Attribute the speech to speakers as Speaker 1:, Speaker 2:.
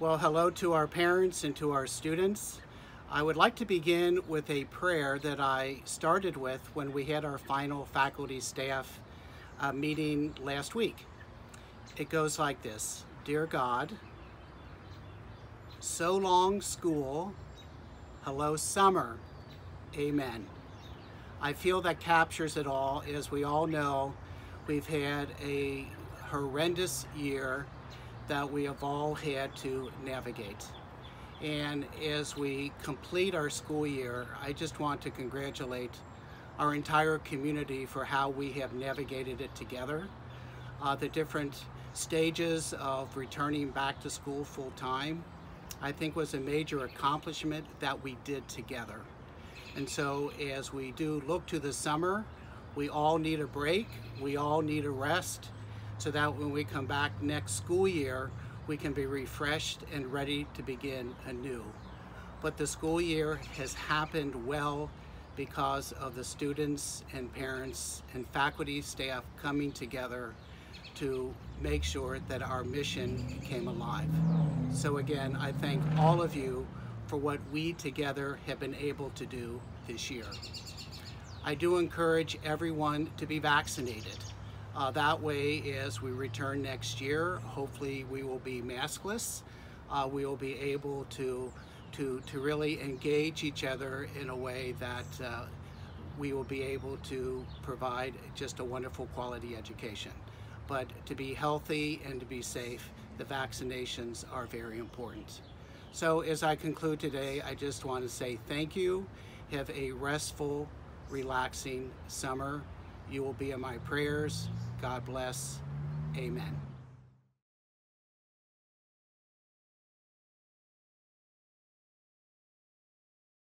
Speaker 1: Well, hello to our parents and to our students. I would like to begin with a prayer that I started with when we had our final faculty staff uh, meeting last week. It goes like this Dear God, so long school, hello summer, amen. I feel that captures it all. As we all know, we've had a horrendous year that we have all had to navigate. And as we complete our school year, I just want to congratulate our entire community for how we have navigated it together. Uh, the different stages of returning back to school full time, I think was a major accomplishment that we did together. And so as we do look to the summer, we all need a break, we all need a rest, so that when we come back next school year, we can be refreshed and ready to begin anew. But the school year has happened well because of the students and parents and faculty staff coming together to make sure that our mission came alive. So again, I thank all of you for what we together have been able to do this year. I do encourage everyone to be vaccinated. Uh, that way, as we return next year, hopefully we will be maskless. Uh, we will be able to, to, to really engage each other in a way that uh, we will be able to provide just a wonderful quality education. But to be healthy and to be safe, the vaccinations are very important. So as I conclude today, I just want to say thank you. Have a restful, relaxing summer. You will be in my prayers. God bless. Amen.